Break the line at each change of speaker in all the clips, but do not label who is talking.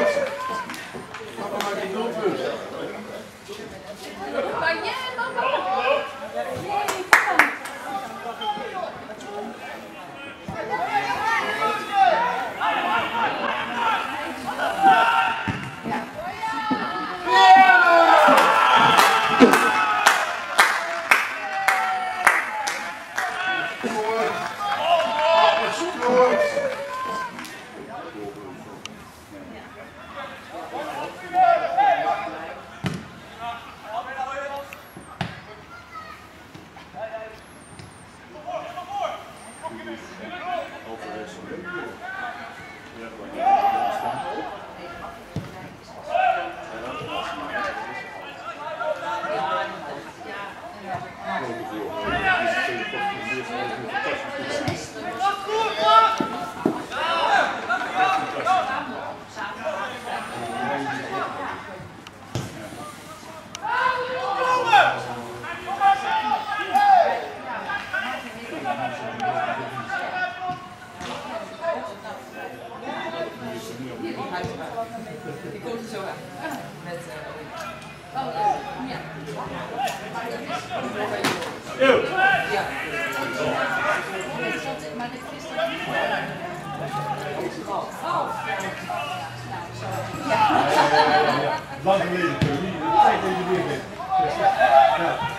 Wilson. Lang geleden, niet de tijd dat je weer bent. Ja.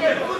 Let's go.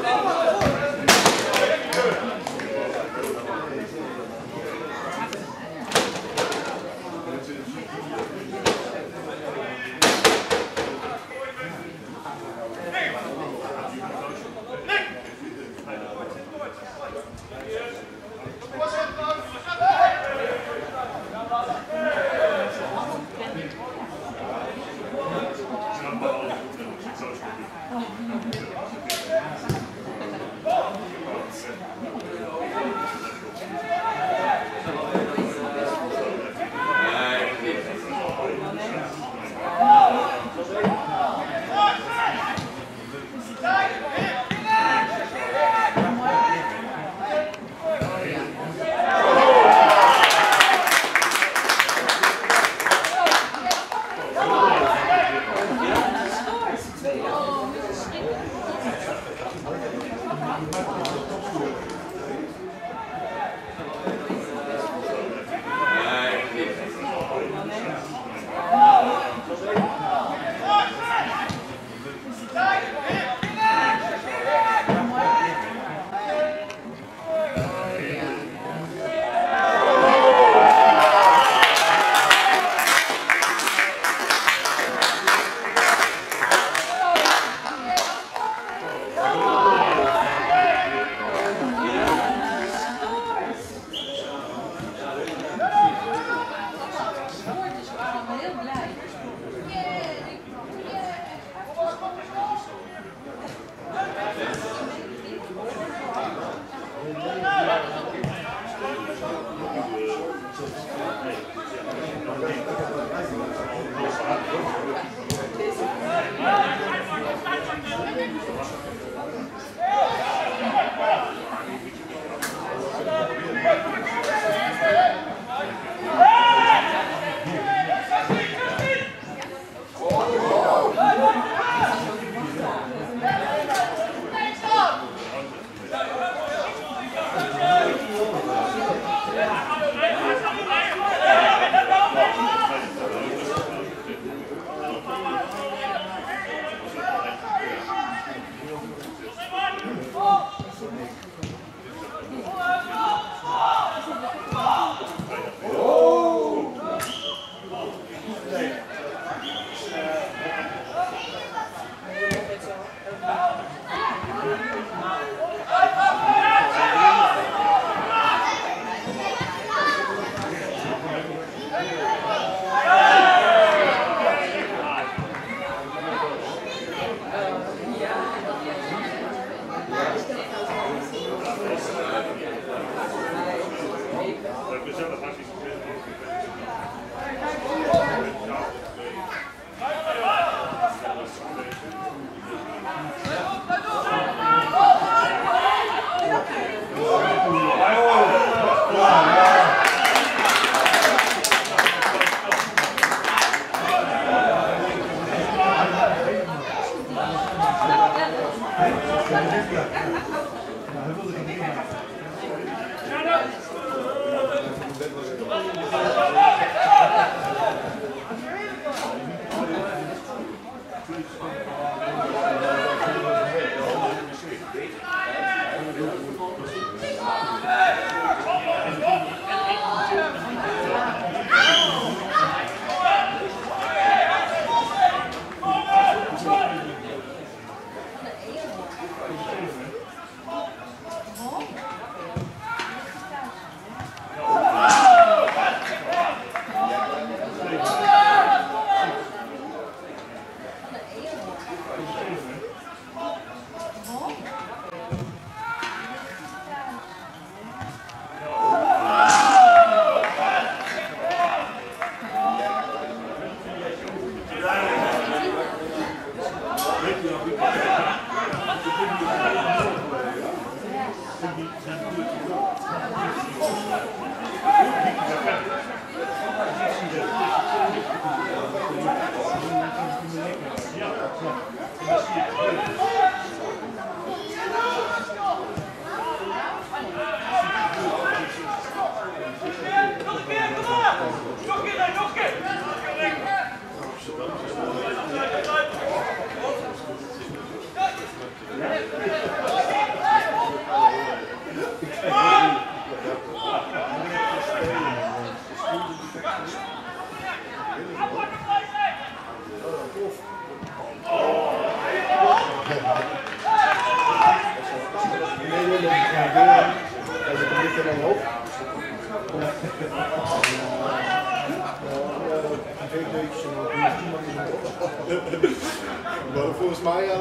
volgens mij eh,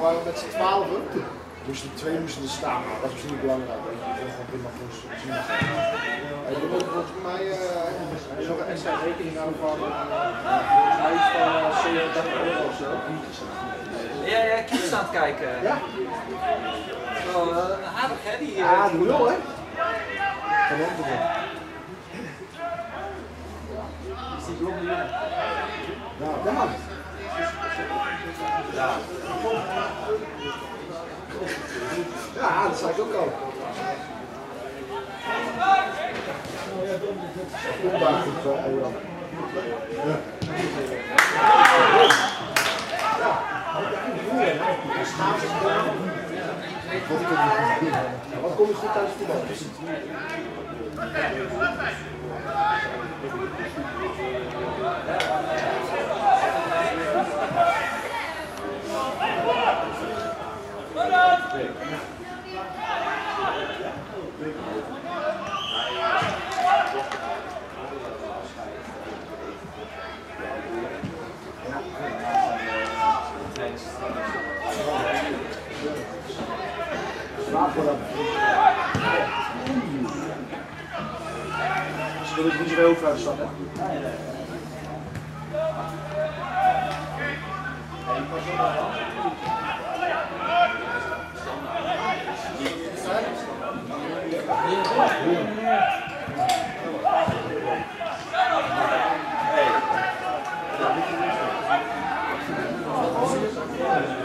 waren we met z'n twaalfen. Moesten twee moesten er staan, maar dat is misschien niet belangrijk. Dat je gewoon prima goed zien. Volgens mij eh, is nog een extra rekening aan van volgens mij iets van 37 euro of zo.
Ja, ja, Kies aan het kijken.
Ja.
Wel, eh, aardig hè, die...
Ja, nul hè. Van hem ja.
Ja,
dat zei ik ook al. Ja, goed, eh, Johan. Ja. Wat kom je goed thuis voetbal? Slaap voor Ze willen niet zo heel ver stappen.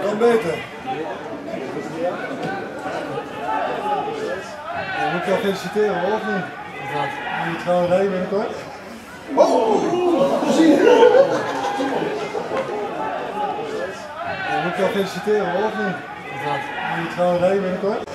Kan beter.
Ja, moet ik jou feliciteren, hoor, of niet? Wat? Je trouwens rijden binnenkort?
Oh! Zie je?
Ja, moet ik jou feliciteren, hoor, of niet? Wat? Je trouwens rijden binnenkort?